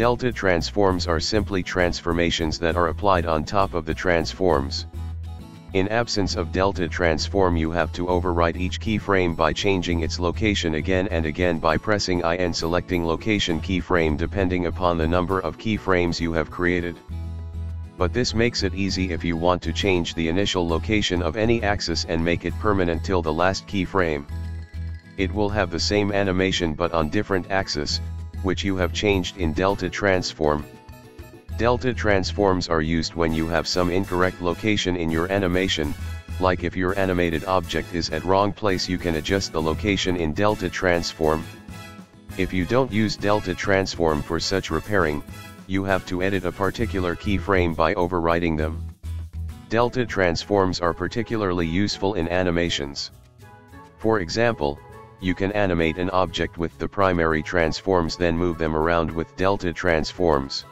Delta transforms are simply transformations that are applied on top of the transforms. In absence of delta transform you have to overwrite each keyframe by changing its location again and again by pressing I and selecting location keyframe depending upon the number of keyframes you have created. But this makes it easy if you want to change the initial location of any axis and make it permanent till the last keyframe. It will have the same animation but on different axis, which you have changed in delta transform, Delta transforms are used when you have some incorrect location in your animation, like if your animated object is at wrong place you can adjust the location in delta transform. If you don't use delta transform for such repairing, you have to edit a particular keyframe by overwriting them. Delta transforms are particularly useful in animations. For example, you can animate an object with the primary transforms then move them around with delta transforms.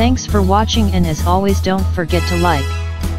Thanks for watching and as always don't forget to like,